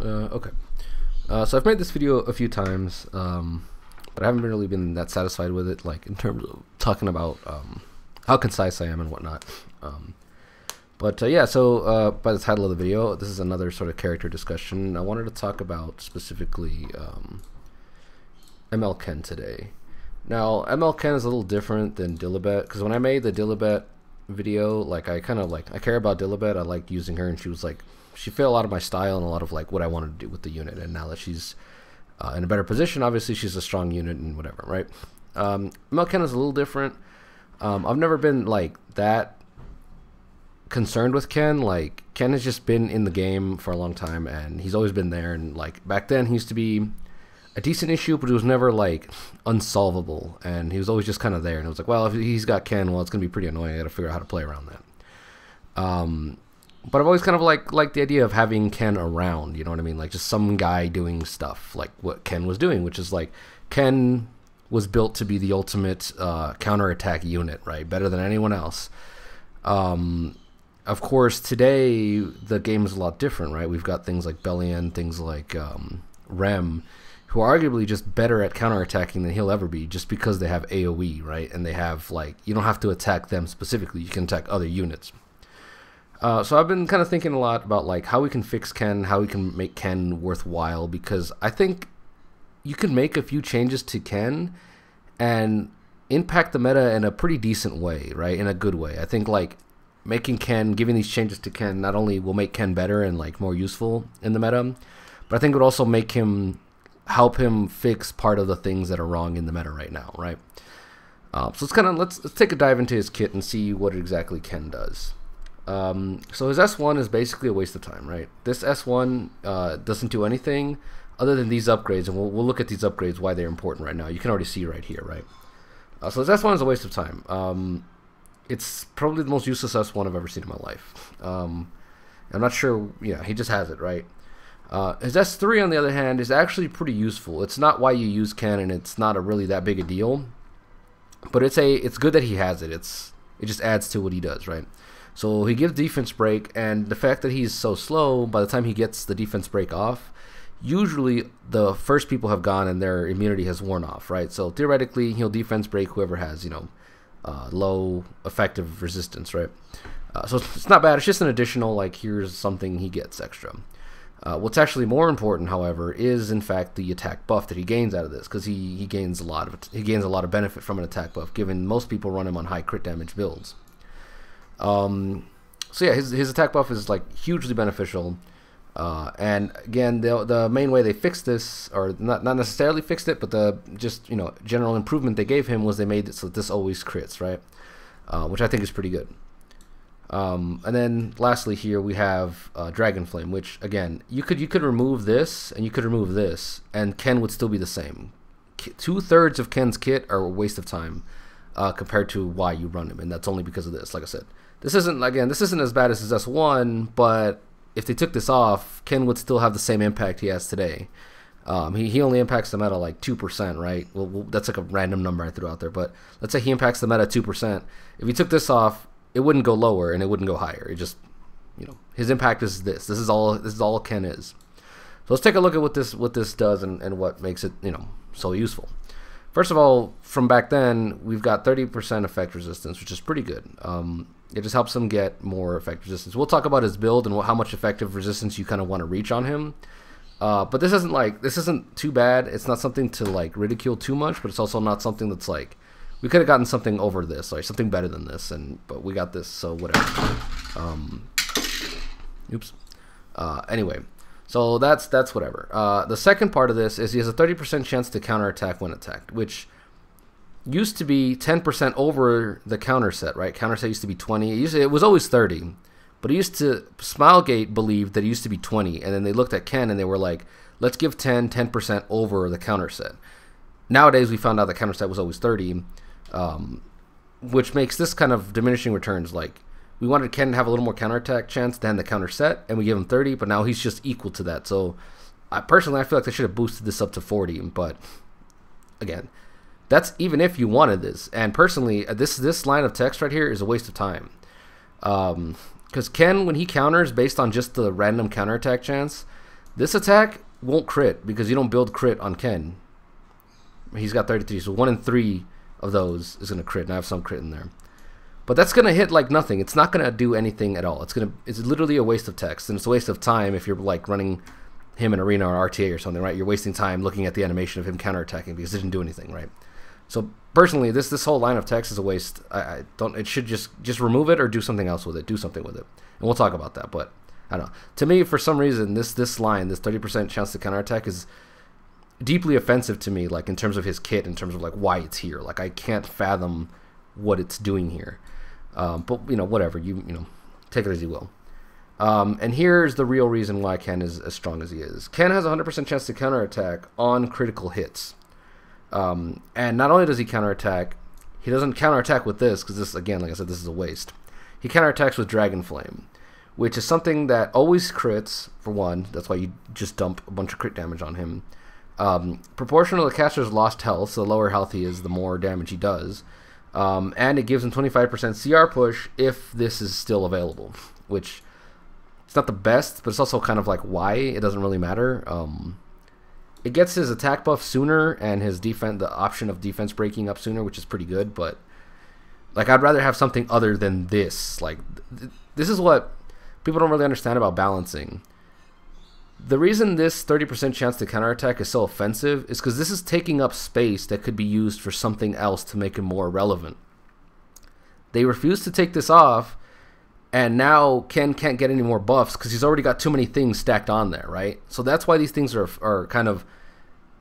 Uh, okay. Uh, so I've made this video a few times, um, but I haven't really been that satisfied with it, like in terms of talking about um, how concise I am and whatnot. Um, but uh, yeah, so uh, by the title of the video, this is another sort of character discussion. I wanted to talk about specifically um, ML Ken today. Now, ML Ken is a little different than Dilibet, because when I made the Dilibet video, like I kind of like, I care about Dilibet, I like using her, and she was like, she fit a lot of my style and a lot of like what I wanted to do with the unit. And now that she's uh, in a better position, obviously she's a strong unit and whatever, right? Um, is a little different. Um, I've never been like that concerned with Ken. Like Ken has just been in the game for a long time, and he's always been there. And like back then, he used to be a decent issue, but it was never like unsolvable. And he was always just kind of there. And it was like, well, if he's got Ken, well, it's gonna be pretty annoying. I got to figure out how to play around that. Um, but I've always kind of like like the idea of having Ken around. You know what I mean? Like just some guy doing stuff like what Ken was doing, which is like Ken was built to be the ultimate uh, counterattack unit, right? Better than anyone else. Um, of course, today the game is a lot different, right? We've got things like Belian, things like um, Rem, who are arguably just better at counterattacking than he'll ever be, just because they have AOE, right? And they have like you don't have to attack them specifically; you can attack other units. Uh, so I've been kind of thinking a lot about like how we can fix Ken, how we can make Ken worthwhile, because I think you can make a few changes to Ken and impact the meta in a pretty decent way, right? In a good way. I think like making Ken, giving these changes to Ken, not only will make Ken better and like more useful in the meta, but I think it would also make him help him fix part of the things that are wrong in the meta right now, right? Uh, so let's kind of let's, let's take a dive into his kit and see what exactly Ken does. Um, so his S1 is basically a waste of time, right? This S1 uh, doesn't do anything other than these upgrades, and we'll, we'll look at these upgrades, why they're important right now. You can already see right here, right? Uh, so his S1 is a waste of time. Um, it's probably the most useless S1 I've ever seen in my life. Um, I'm not sure, yeah, he just has it, right? Uh, his S3, on the other hand, is actually pretty useful. It's not why you use Canon. It's not a really that big a deal, but it's a it's good that he has it. It's it just adds to what he does, right? So he gives defense break, and the fact that he's so slow, by the time he gets the defense break off, usually the first people have gone and their immunity has worn off, right? So theoretically, he'll defense break whoever has, you know, uh, low effective resistance, right? Uh, so it's not bad. It's just an additional, like, here's something he gets extra. Uh, what's actually more important, however, is in fact the attack buff that he gains out of this, because he, he gains a lot of he gains a lot of benefit from an attack buff, given most people run him on high crit damage builds. Um, so yeah, his his attack buff is like hugely beneficial. Uh, and again, the the main way they fixed this, or not not necessarily fixed it, but the just you know general improvement they gave him was they made it so that this always crits, right? Uh, which I think is pretty good. Um, and then lastly here we have uh, Dragon Flame, which again you could you could remove this and you could remove this, and Ken would still be the same. Two thirds of Ken's kit are a waste of time uh, compared to why you run him, and that's only because of this. Like I said, this isn't again this isn't as bad as his S1, but if they took this off, Ken would still have the same impact he has today. Um, he, he only impacts the meta like 2%, right? Well, well, that's like a random number I threw out there, but let's say he impacts the meta 2%. If he took this off, it wouldn't go lower and it wouldn't go higher. It just, you know, his impact is this. This is all this is all Ken is. So let's take a look at what this what this does and, and what makes it, you know, so useful. First of all, from back then, we've got 30% effect resistance, which is pretty good. Um, it just helps him get more effective resistance. We'll talk about his build and how much effective resistance you kind of want to reach on him. Uh, but this isn't like this isn't too bad. It's not something to like ridicule too much, but it's also not something that's like we could have gotten something over this, like something better than this, and but we got this, so whatever. Um, oops. Uh, anyway, so that's that's whatever. Uh, the second part of this is he has a 30% chance to counterattack when attacked, which used to be 10% over the counter set, right? Counter set used to be 20. It, to, it was always 30. But it used to, Smilegate believed that it used to be 20. And then they looked at Ken and they were like, let's give 10 10% over the counter set. Nowadays, we found out the counter set was always 30, um, which makes this kind of diminishing returns. Like, we wanted Ken to have a little more counterattack chance than the counter set, and we give him 30, but now he's just equal to that. So, I, personally, I feel like they should have boosted this up to 40, but again, that's even if you wanted this. And personally, this this line of text right here is a waste of time. Um, because Ken, when he counters based on just the random counterattack chance, This attack won't crit because you don't build crit on Ken. He's got 33, so one in three of those is gonna crit, and I have some crit in there. But that's gonna hit like nothing. It's not gonna do anything at all. It's gonna it's literally a waste of text, and it's a waste of time if you're like running him in arena or RTA or something, right? You're wasting time looking at the animation of him counterattacking because it didn't do anything, right? So personally, this this whole line of text is a waste. I, I, don't. It should just just remove it or do something else with it. Do something with it, and we'll talk about that. But I don't know. To me, for some reason, this this line, this thirty percent chance to counterattack, is deeply offensive to me. Like in terms of his kit, in terms of like why it's here. Like I can't fathom what it's doing here. Um, but you know, whatever. You you know, take it as you will. Um, and here's the real reason why Ken is as strong as he is. Ken has a 100% chance to counterattack on critical hits. Um, and not only does he counterattack, he doesn't counterattack with this, because this, again, like I said, this is a waste. He counterattacks with Dragon Flame, which is something that always crits, for one. That's why you just dump a bunch of crit damage on him. Um, proportional to the caster's lost health, so the lower health he is, the more damage he does. Um, and it gives him 25% CR push if this is still available, which it's not the best, but it's also kind of like why it doesn't really matter. Um, it gets his attack buff sooner and his defense, the option of defense breaking up sooner, which is pretty good. But like, I'd rather have something other than this. Like, th- this is what people don't really understand about balancing. The reason this 30% chance to counterattack is so offensive is because this is taking up space that could be used for something else to make it more relevant. They refuse to take this off, and now Ken can't get any more buffs because he's already got too many things stacked on there, right? So that's why these things are, are kind of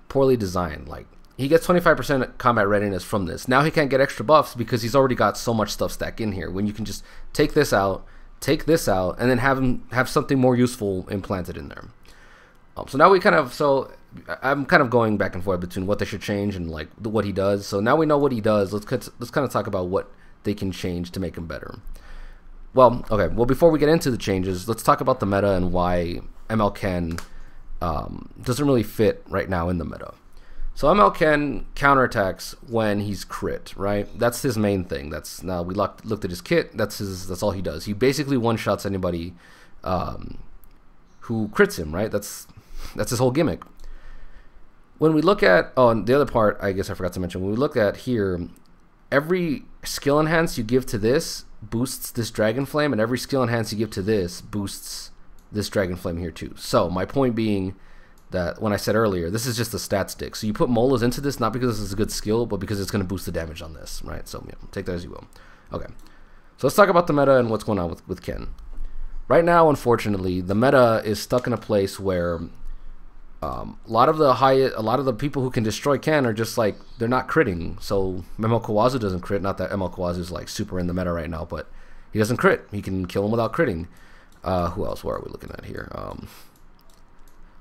poorly designed. Like, he gets 25% combat readiness from this. Now he can't get extra buffs because he's already got so much stuff stacked in here. When you can just take this out, take this out, and then have him have something more useful implanted in there. Um, so now we kind of so I'm kind of going back and forth between what they should change and like what he does. So now we know what he does. Let's let's kind of talk about what they can change to make him better. Well, okay. Well, before we get into the changes, let's talk about the meta and why ML Ken um, doesn't really fit right now in the meta. So ML Ken counterattacks when he's crit, right? That's his main thing. That's now we looked looked at his kit. That's his. That's all he does. He basically one shots anybody um, who crits him, right? That's that's his whole gimmick. When we look at oh, the other part, I guess I forgot to mention. When we look at here, every skill enhance you give to this boosts this dragon flame, and every skill enhance you give to this boosts this dragon flame here too. So my point being that when I said earlier, this is just a stat stick. So you put Molas into this not because this is a good skill, but because it's going to boost the damage on this, right? So yeah, take that as you will. Okay, so let's talk about the meta and what's going on with with Ken. Right now, unfortunately, the meta is stuck in a place where um, a lot of the high, a lot of the people who can destroy Ken are just like they're not critting. So ML Kawazu doesn't crit. Not that ML Kawazu is like super in the meta right now, but he doesn't crit. He can kill him without critting. Uh, who else? Where are we looking at here? Um,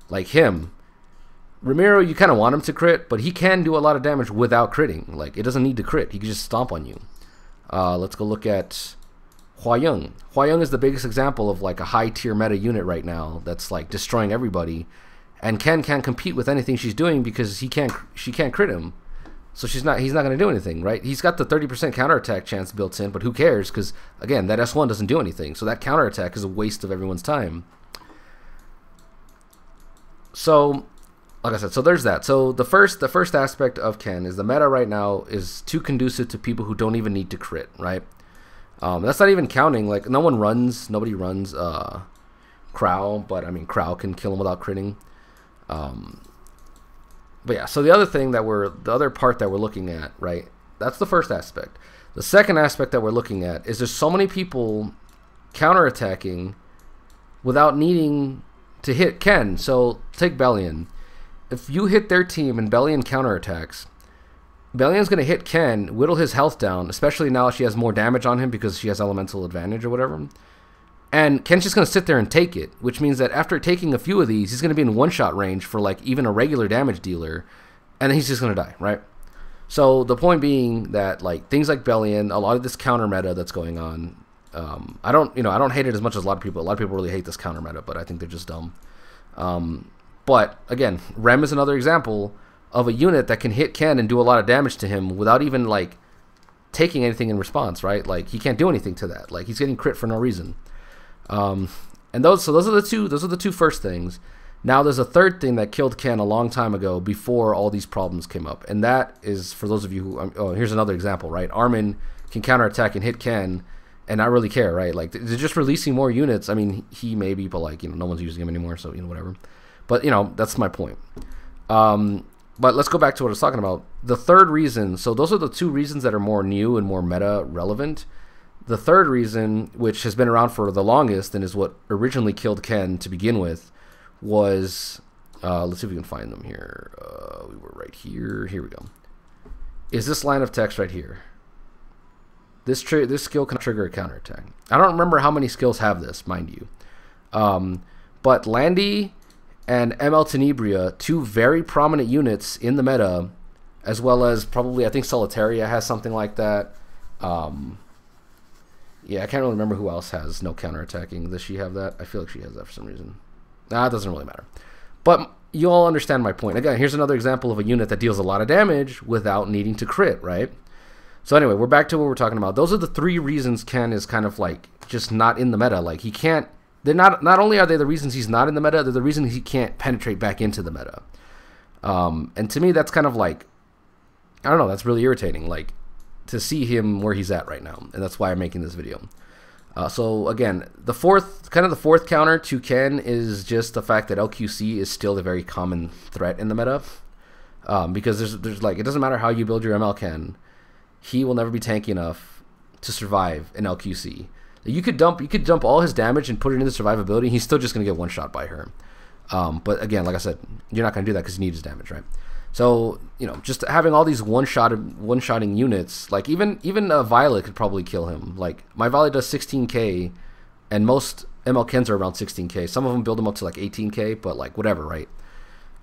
like him, Rimuru. You kind of want him to crit, but he can do a lot of damage without critting. Like it doesn't need to crit. He can just stomp on you. Uh, let's go look at Hwayoung. Hua Young is the biggest example of like a high tier meta unit right now that's like destroying everybody and Ken can't compete with anything she's doing because he can't she can't crit him. So she's not he's not going to do anything, right? He's got the 30% counterattack chance built in, but who cares cuz again, that S1 doesn't do anything. So that counterattack is a waste of everyone's time. So like I said, so there's that. So the first the first aspect of Ken is the meta right now is too conducive to people who don't even need to crit, right? Um, that's not even counting like no one runs, nobody runs uh Crow, but I mean Crow can kill him without critting. Um, but yeah, so the other thing that we're, the other part that we're looking at, right? That's the first aspect. The second aspect that we're looking at is there's so many people counterattacking without needing to hit Ken. So take Belian. If you hit their team and Belian counterattacks, Belian's going to hit Ken, whittle his health down, especially now she has more damage on him because she has elemental advantage or whatever. And Ken's just going to sit there and take it, which means that after taking a few of these, he's going to be in one shot range for like even a regular damage dealer, and then he's just going to die, right? So the point being that like things like Belian, a lot of this counter meta that's going on, um, I don't you know I don't hate it as much as a lot of people. A lot of people really hate this counter meta, but I think they're just dumb. Um, but again, Rem is another example of a unit that can hit Ken and do a lot of damage to him without even like taking anything in response, right? Like he can't do anything to that. Like he's getting crit for no reason. Um, and those so those are the two those are the two first things. Now there's a third thing that killed Ken a long time ago before all these problems came up, and that is for those of you who. Um, oh, here's another example, right? Armin can counterattack and hit Ken, and not really care, right? Like they're just releasing more units. I mean, he maybe, but like you know, no one's using him anymore, so you know whatever. But you know, that's my point. Um, but let's go back to what I was talking about. The third reason. So those are the two reasons that are more new and more meta relevant. The third reason, which has been around for the longest and is what originally killed Ken to begin with, was uh, let's see if we can find them here. Uh, we were right here. Here we go. Is this line of text right here? This this skill can trigger a counterattack. I don't remember how many skills have this, mind you. Um, but Landy and ML Tenebria, two very prominent units in the meta, as well as probably I think Solitaria has something like that. Um, yeah, I can't really remember who else has no counterattacking. Does she have that? I feel like she has that for some reason. Nah, it doesn't really matter. But you all understand my point. Again, here's another example of a unit that deals a lot of damage without needing to crit, right? So anyway, we're back to what we're talking about. Those are the three reasons Ken is kind of like just not in the meta. Like he can't. They're not. Not only are they the reasons he's not in the meta, they're the reason he can't penetrate back into the meta. Um, and to me, that's kind of like, I don't know. That's really irritating. Like to see him where he's at right now, and that's why I'm making this video. Uh, so again, the fourth kind of the fourth counter to Ken is just the fact that LQC is still a very common threat in the meta. Um, because there's there's like it doesn't matter how you build your ML Ken, he will never be tanky enough to survive an LQC. You could dump you could dump all his damage and put it into survivability. He's still just gonna get one shot by her. Um, but again, like I said, you're not gonna do that because you need his damage, right? So you know, just having all these one shot one shotting units, like even even a Violet could probably kill him. Like my Violet does 16k, and most ML Kens are around 16k. Some of them build them up to like 18k, but like whatever, right?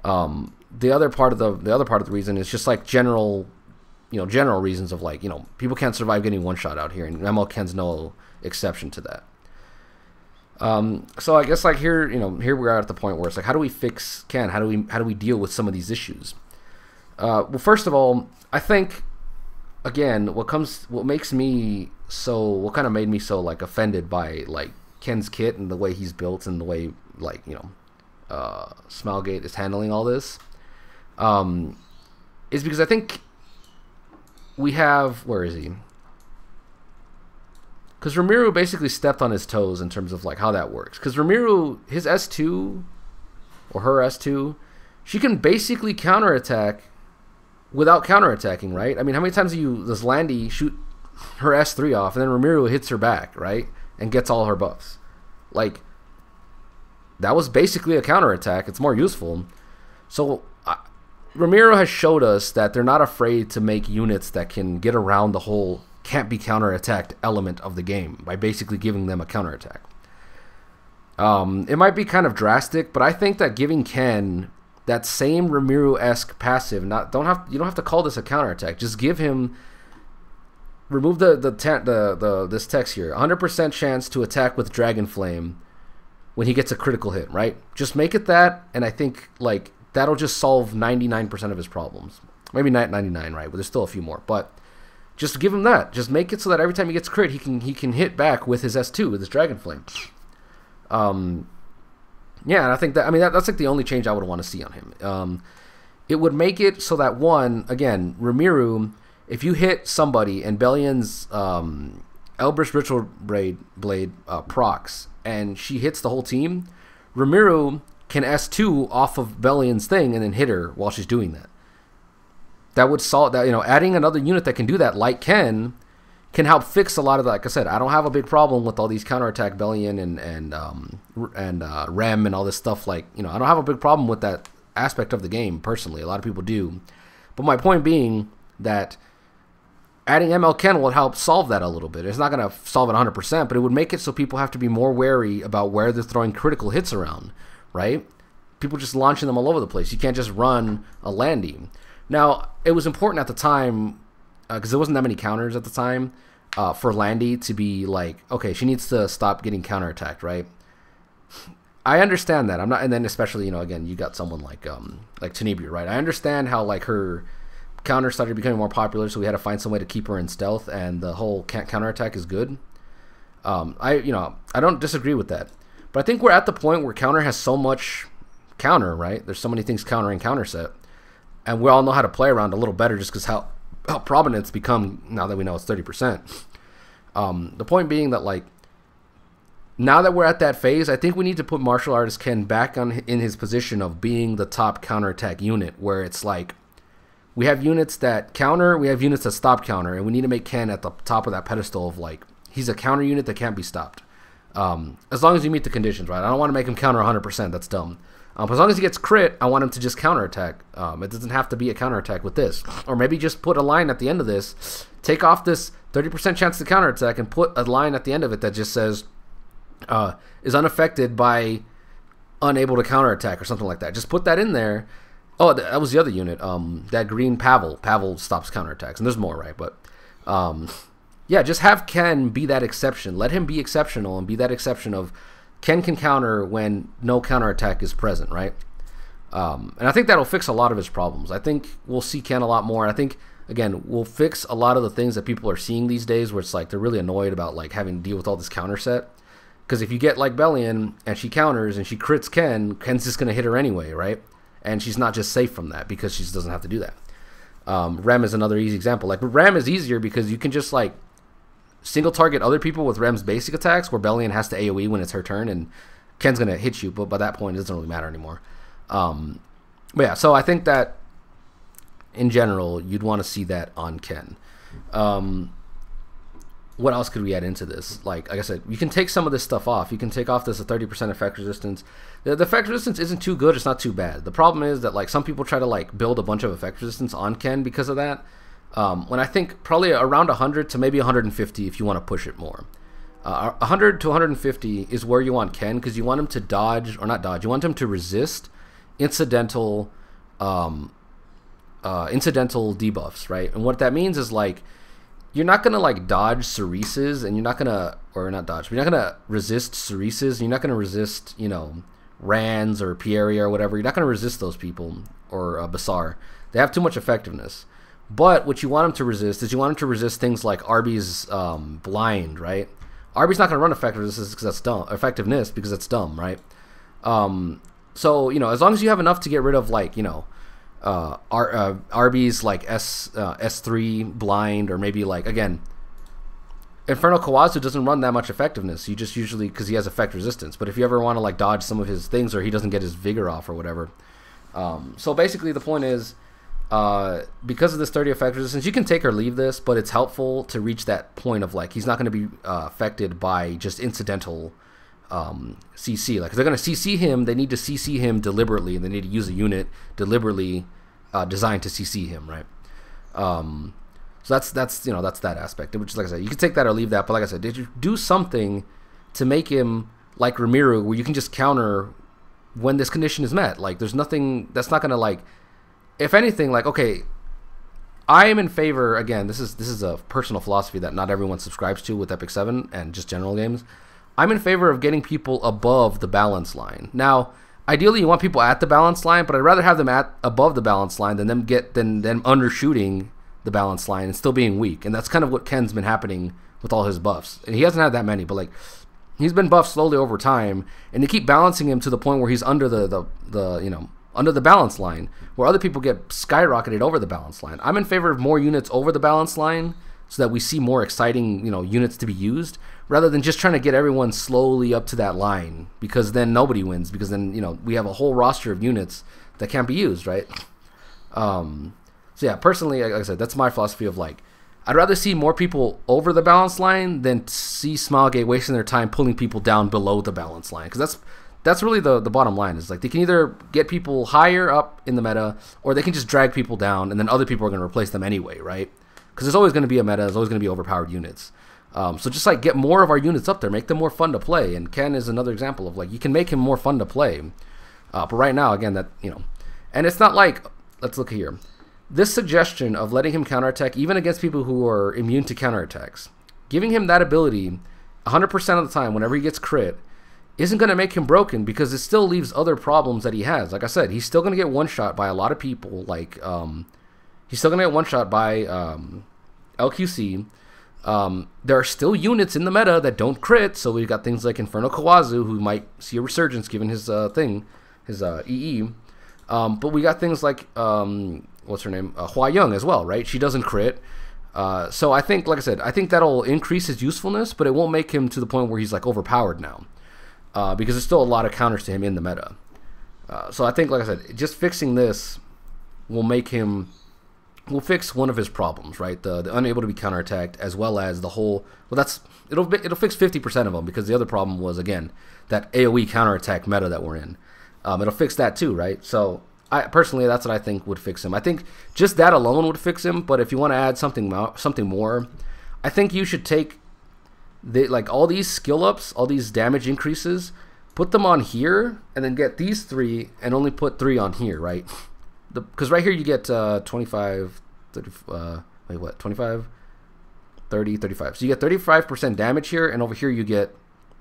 Um, the other part of the the other part of the reason is just like general, you know, general reasons of like you know people can't survive getting one shot out here, and ML Ken's no exception to that. Um, so I guess like here, you know, here we are at the point where it's like, how do we fix Ken? How do we how do we deal with some of these issues? Uh, well, first of all, I think again, what comes, what makes me so, what kind of made me so like offended by like Ken's kit and the way he's built and the way like you know, uh, Smilegate is handling all this, um, is because I think we have where is he? Because Rimuru basically stepped on his toes in terms of like how that works. Because Rimuru, his S two or her S two, she can basically counterattack without counterattacking, right? I mean, how many times do you does Landy shoot her S3 off and then Rimuru hits her back, right? And gets all her buffs. Like that was basically a counterattack. It's more useful. So uh, Rimuru has showed us that they're not afraid to make units that can get around the whole can't be counterattacked element of the game by basically giving them a counterattack. Um, it might be kind of drastic, but I think that giving Ken that same Rimuru esque passive. Not don't have you don't have to call this a counterattack. Just give him remove the the the, the this text here. 100% chance to attack with Dragon Flame when he gets a critical hit. Right. Just make it that, and I think like that'll just solve 99% of his problems. Maybe not 99, right? But there's still a few more. But just give him that. Just make it so that every time he gets crit, he can he can hit back with his S2 with his Dragon Flame. Um, yeah, and I think that I mean that, that's like the only change I would want to see on him. Um, it would make it so that one again, Rimuru, if you hit somebody and Belian's um, Elbris Ritual Blade Blade uh, procs and she hits the whole team, Rimuru can S2 off of Belian's thing and then hit her while she's doing that. That would solve that. You know, adding another unit that can do that, like Ken, can help fix a lot of that. Like I said, I don't have a big problem with all these counterattack Belian and and um, and uh, Rem and all this stuff. Like you know, I don't have a big problem with that aspect of the game personally. A lot of people do, but my point being that adding ML Ken will help solve that a little bit. It's not going to solve it 100%, but it would make it so people have to be more wary about where they're throwing critical hits around, right? People just launching them all over the place. You can't just run a landing. Now, it was important at the time because uh, there wasn't that many counters at the time uh, for Landy to be like, okay, she needs to stop getting counterattacked, right? I understand that. I'm not, and then especially you know again you got someone like um like Tenebria, right? I understand how like her counter started becoming more popular, so we had to find some way to keep her in stealth, and the whole counterattack is good. Um, I you know I don't disagree with that, but I think we're at the point where counter has so much counter, right? There's so many things countering counter set, and we all know how to play around a little better just because how how prominent it's become now that we know it's thirty percent. Um, the point being that like now that we're at that phase, I think we need to put martial artist Ken back on in his position of being the top counterattack unit, where it's like we have units that counter, we have units that stop counter, and we need to make Ken at the top of that pedestal of like he's a counter unit that can't be stopped. Um, as long as you meet the conditions, right? I don't want to make him counter 100%. That's dumb. Um, as long as he gets crit, I want him to just counterattack. Um, it doesn't have to be a counterattack with this. Or maybe just put a line at the end of this. Take off this 30% chance to counterattack and put a line at the end of it that just says uh, is unaffected by unable to counterattack or something like that. Just put that in there. Oh, that was the other unit. Um, that green Pavel. Pavel stops counterattacks, and there's more, right? But um, yeah, just have Ken be that exception. Let him be exceptional and be that exception of Ken can counter when no counterattack is present, right? Um, and I think that'll fix a lot of his problems. I think we'll see Ken a lot more. I think again we'll fix a lot of the things that people are seeing these days, where it's like they're really annoyed about like having to deal with all this counter set. Because if you get like Belian and she counters and she crits Ken, Ken's just gonna hit her anyway, right? And she's not just safe from that because she doesn't have to do that. Um, Rem is another easy example. Like, Rem is easier because you can just like single target other people with Rem's basic attacks, where Belian has to AOE when it's her turn, and Ken's gonna hit you. But by that point, it doesn't really matter anymore. Um, but yeah, so I think that in general, you'd want to see that on Ken. Um, what else could we add into this? Like, like I said, you can take some of this stuff off. You can take off this 30% effect resistance. The, the, effect resistance isn't too good. It's not too bad. The problem is that like some people try to like build a bunch of effect resistance on Ken because of that. Um, when I think probably around 100 to maybe 150 if you want to push it more. Uh, 100 to 150 is where you want Ken because you want him to dodge or not dodge. You want him to resist incidental, um, uh, incidental debuffs, right? And what that means is like you're not gonna like dodge Cerises, and you're not gonna or not dodge, you're not gonna resist Cerises, you're not gonna resist you know Rands or Pieria or whatever. You're not gonna resist those people or uh, Basar. They have too much effectiveness. But what you want them to resist is you want them to resist things like Arby's um, blind, right? Arby's not going to run effectiveness because that's dumb. Effectiveness because that's dumb, right? Um, so you know, as long as you have enough to get rid of like you know, uh, Ar- uh, Arby's like S uh, S three blind or maybe like again, Infernal Kawazu doesn't run that much effectiveness. You just usually because he has effect resistance. But if you ever want to like dodge some of his things or he doesn't get his vigor off or whatever, um, so basically the point is uh, because of this 30 effect resistance, you can take or leave this, but it's helpful to reach that point of like he's not going to be uh, affected by just incidental um, CC. Like if they're going to CC him, they need to CC him deliberately, and they need to use a unit deliberately uh, designed to CC him, right? Um, so that's that's you know that's that aspect. Which, is like I said, you can take that or leave that. But like I said, did you do something to make him like Rimuru, where you can just counter when this condition is met? Like there's nothing that's not going to like if anything, like okay, I am in favor. Again, this is this is a personal philosophy that not everyone subscribes to with Epic Seven and just general games. I'm in favor of getting people above the balance line. Now, ideally, you want people at the balance line, but I'd rather have them at above the balance line than them get than them undershooting the balance line and still being weak. And that's kind of what Ken's been happening with all his buffs. And he hasn't had that many, but like he's been buffed slowly over time, and they keep balancing him to the point where he's under the the, the you know under the balance line, where other people get skyrocketed over the balance line. I'm in favor of more units over the balance line so that we see more exciting, you know, units to be used rather than just trying to get everyone slowly up to that line because then nobody wins because then, you know, we have a whole roster of units that can't be used, right? Um, so yeah, personally, like I said, that's my philosophy of like I'd rather see more people over the balance line than see Smilegate wasting their time pulling people down below the balance line because that's that's really the the bottom line is like they can either get people higher up in the meta or they can just drag people down and then other people are going to replace them anyway right? Because there's always going to be a meta there's always going to be overpowered units. Um, so just like get more of our units up there make them more fun to play and ken is another example of like you can make him more fun to play. Uh, but right now again that you know and it's not like let's look here. This suggestion of letting him counterattack even against people who are immune to counterattacks giving him that ability 100% of the time whenever he gets crit isn't going to make him broken because it still leaves other problems that he has. Like I said, he's still going to get one shot by a lot of people. Like um, he's still going to get one shot by um, LQC. Um, there are still units in the meta that don't crit, so we've got things like Inferno Kawazu, who might see a resurgence given his uh, thing. his uh, EE. Um, but we got things like um, what's her name, uh, Hwayoung as well, right? She doesn't crit. Uh, so I think, like I said, I think that'll increase his usefulness, but it won't make him to the point where he's like overpowered now, uh, because there's still a lot of counters to him in the meta. Uh, so I think, like I said, just fixing this will make him will fix one of his problems, right? The, the unable to be counterattacked, as well as the whole. Well, that's it'll it'll fix fifty percent of them because the other problem was again that AOE counterattack meta that we're in. Um, it'll fix that too, right? So I personally, that's what I think would fix him. I think just that alone would fix him. But if you want to add something something more, I think you should take the like all these skill ups, all these damage increases, put them on here, and then get these three, and only put three on here, right? Because right here you get uh, 25, 30, uh, wait, what, 25, 30, 35. So you get 35% damage here, and over here you get,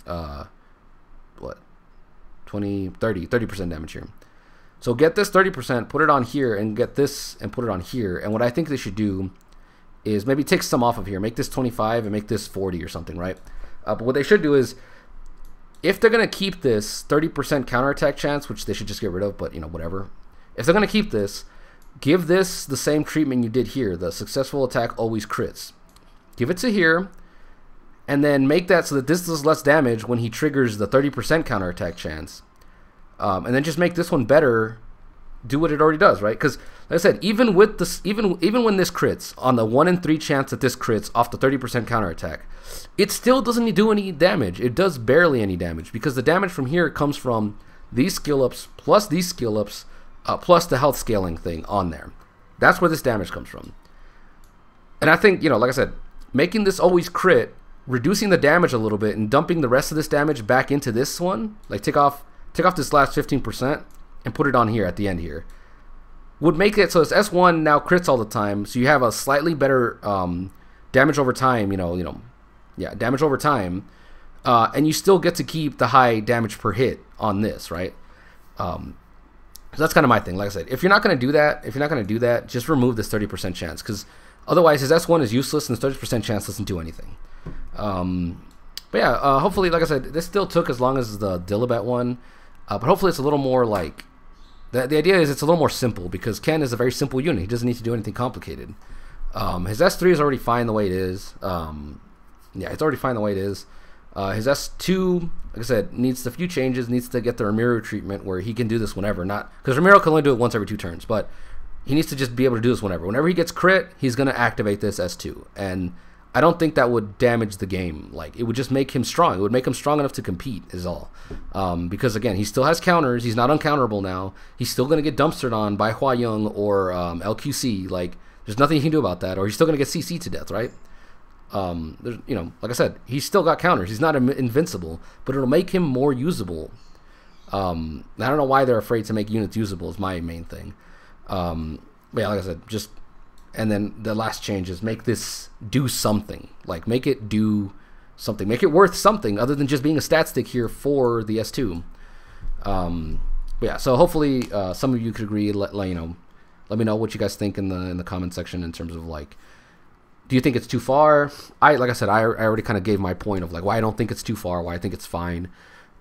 uh, what, 20, 30, 30% damage here. So get this 30%, put it on here, and get this and put it on here. And what I think they should do is maybe take some off of here, make this 25 and make this 40 or something, right? Uh, but what they should do is, if they're going to keep this 30% counterattack chance, which they should just get rid of, but you know, whatever. If they're going to keep this, give this the same treatment you did here. The successful attack always crits. Give it to here, and then make that so that this does less damage when he triggers the 30% counterattack chance um, and then just make this one better. Do what it already does, right? Because like I said, even with this, even even when this crits on the one in three chance that this crits off the thirty percent counterattack, it still doesn't do any damage. It does barely any damage because the damage from here comes from these skill ups plus these skill ups uh, plus the health scaling thing on there. That's where this damage comes from. And I think you know, like I said, making this always crit, reducing the damage a little bit, and dumping the rest of this damage back into this one, like take off take off this last 15% and put it on here at the end here. Would make it so it's S1 now crits all the time, so you have a slightly better um, damage over time, you know, you know, yeah, damage over time, uh, and you still get to keep the high damage per hit on this, right? Um, so that's kind of my thing. Like I said, if you're not going to do that, if you're not going to do that, just remove this 30% chance because otherwise his S1 is useless and the 30% chance doesn't do anything. Um, but yeah, uh, hopefully, like I said, this still took as long as the Dilibet one. Uh, but hopefully it's a little more like the, the idea is it's a little more simple because Ken is a very simple unit. He doesn't need to do anything complicated. Um, his S3 is already fine the way it is. Um, yeah, it's already fine the way it is. Uh, his S2, like I said, needs a few changes. Needs to get the Rimuru treatment where he can do this whenever. Not because Rimuru can only do it once every two turns, but he needs to just be able to do this whenever. Whenever he gets crit, he's gonna activate this S2, and I don't think that would damage the game. Like it would just make him strong. It would make him strong enough to compete. Is all. Um, because again, he still has counters. He's not uncounterable now. He's still going to get dumpstered on by Hwayoung or um, LQC. Like there's nothing he can do about that. Or he's still going to get CC to death, right? Um, there's, you know, like I said, he's still got counters. He's not invincible, but it'll make him more usable. Um, I don't know why they're afraid to make units usable. Is my main thing. Um, yeah, like I said, just and then the last change is make this do something. Like make it do something. Make it worth something other than just being a stat stick here for the S2. Um, yeah, so hopefully uh, some of you could agree. Let, let, you know, let me know what you guys think in the in the comment section in terms of like, do you think it's too far? I like I said, I, I already kind of gave my point of like why I don't think it's too far, why I think it's fine.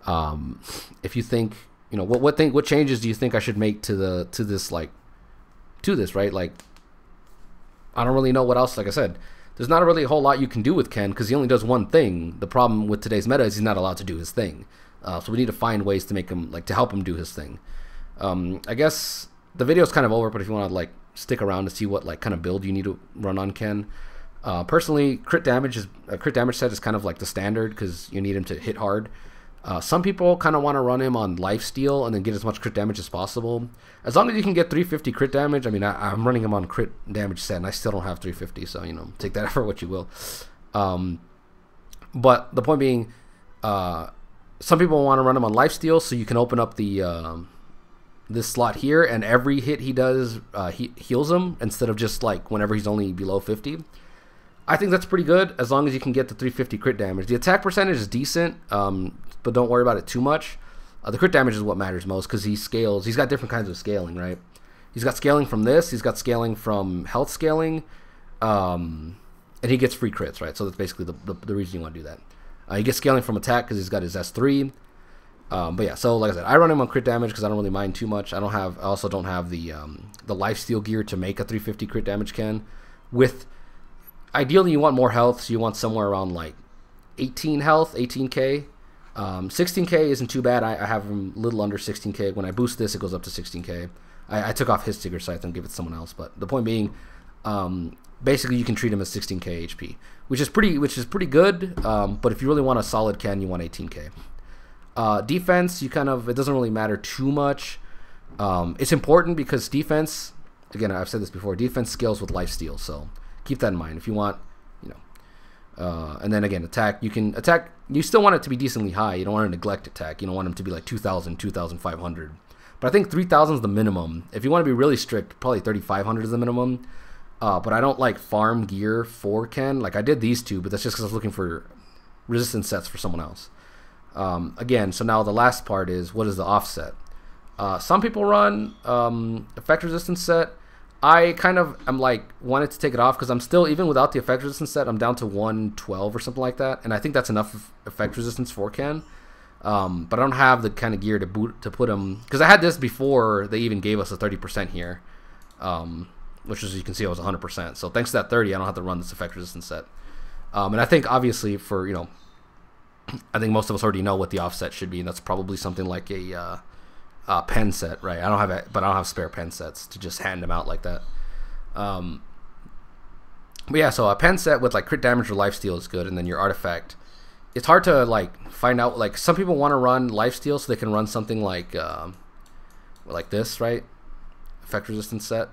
Um, if you think, you know, what what thing what changes do you think I should make to the to this like to this right like I don't really know what else. Like I said, there's not really a whole lot you can do with Ken because he only does one thing. The problem with today's meta is he's not allowed to do his thing. Uh, so we need to find ways to make him like to help him do his thing. Um, I guess the video is kind of over, but if you want to like stick around to see what like kind of build you need to run on Ken. Uh, personally, crit damage is a crit damage set is kind of like the standard because you need him to hit hard. Uh, some people kind of want to run him on life steal and then get as much crit damage as possible. As long as you can get 350 crit damage, I mean, I, am running him on crit damage set and I still don't have 350, so you know, take that for what you will. Um, but the point being, uh, some people want to run him on life steal so you can open up the um, this slot here and every hit he does uh, he heals him instead of just like whenever he's only below 50. I think that's pretty good as long as you can get the 350 crit damage. The attack percentage is decent. Um, but don't worry about it too much. Uh, the crit damage is what matters most because he scales. He's got different kinds of scaling, right? He's got scaling from this. He's got scaling from health scaling, um, and he gets free crits, right? So that's basically the, the, the reason you want to do that. Uh, he gets scaling from attack because he's got his S3. Um, but yeah, so like I said, I run him on crit damage because I don't really mind too much. I don't have, I also don't have the um, the lifesteal gear to make a 350 crit damage can. With ideally, you want more health, so you want somewhere around like 18 health, 18k. Um, 16k isn't too bad. I, I have him a little under 16k. When I boost this, it goes up to 16k. I, I took off his Sigurd Scythe and give it to someone else. But the point being, um, basically you can treat him as 16k HP, which is pretty which is pretty good. Um, but if you really want a solid can, you want 18k. Uh, defense, you kind of it doesn't really matter too much. Um, it's important because defense, again, I've said this before, defense scales with life steal. So keep that in mind. If you want, uh, and then again, attack. You can attack. You still want it to be decently high. You don't want to neglect attack. You don't want them to be like 2,000, 2,500. But I think 3,000 is the minimum. If you want to be really strict, probably 3,500 is the minimum. Uh, but I don't like farm gear for Ken. Like I did these two, but that's just because I was looking for resistance sets for someone else. Um, again, so now the last part is what is the offset? Uh, some people run um, effect resistance set. I kind of am like wanted to take it off because I'm still even without the effect resistance set, I'm down to 112 or something like that, and I think that's enough effect resistance for Ken. Um, but I don't have the kind of gear to boot to put them because I had this before they even gave us a 30% here. Um, which as you can see, I was 100%. So thanks to that 30, I don't have to run this effect resistance set. Um, and I think obviously for you know, I think most of us already know what the offset should be, and that's probably something like a uh, uh, pen set, right? I don't have, a, but I don't have spare pen sets to just hand them out like that. Um, but yeah, so a pen set with like crit damage or life steal is good, and then your artifact. It's hard to like find out. Like some people want to run life steal so they can run something like uh, like this, right? Effect resistance set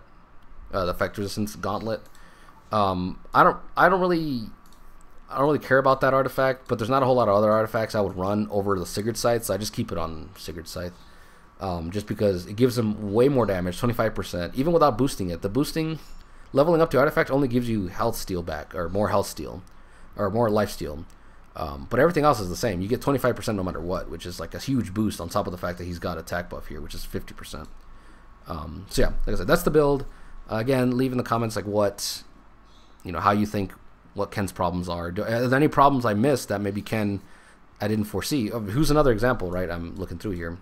uh, the effect resistance gauntlet. Um, I don't I don't really I don't really care about that artifact, but there's not a whole lot of other artifacts I would run over the Sigurd Scythe, so I just keep it on Sigurd Scythe. Um, just because it gives them way more damage, 25%, even without boosting it. The boosting, leveling up to artifact only gives you health steal back, or more health steal, or more life steal. Um, but everything else is the same. You get 25% no matter what, which is like a huge boost on top of the fact that he's got attack buff here, which is 50%. Um, so yeah, like I said, that's the build. Uh, again, leave in the comments like what, you know, how you think what Ken's problems are. Do, are there any problems I missed that maybe Ken I didn't foresee? Uh, who's another example, right? I'm looking through here,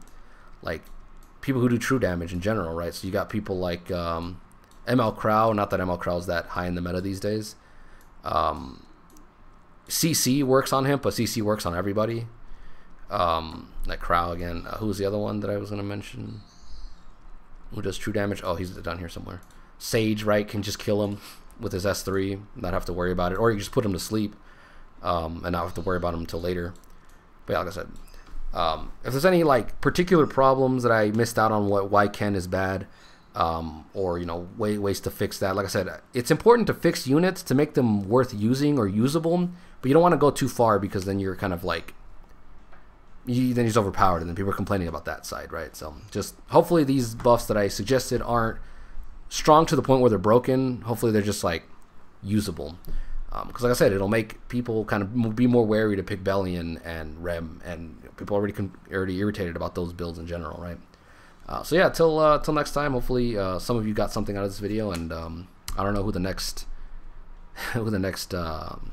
like people who do true damage in general, right? So you got people like um, ML Crow. Not that ML Crow is that high in the meta these days. Um, CC works on him, but CC works on everybody. Um, like Crow again. Uh, who's the other one that I was going to mention? Who does true damage? Oh, he's down here somewhere. Sage, right, can just kill him with his S3, not have to worry about it, or you just put him to sleep um, and not have to worry about him until later. But yeah, like I said, um, if there's any like particular problems that I missed out on, what why Ken is bad, um, or you know way, ways to fix that. Like I said, it's important to fix units to make them worth using or usable, but you don't want to go too far because then you're kind of like you, then he's overpowered, and then people are complaining about that side, right? So just hopefully these buffs that I suggested aren't strong to the point where they're broken. Hopefully, they're just like usable. Because, um, like I said, it'll make people kind of be more wary to pick Belian and Rem, and people already already irritated about those builds in general, right? Uh, so yeah, till uh, till next time. Hopefully, uh, some of you got something out of this video, and um, I don't know who the next who the next um,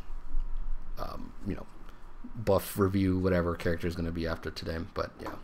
um, you know buff review whatever character is going to be after today, but yeah.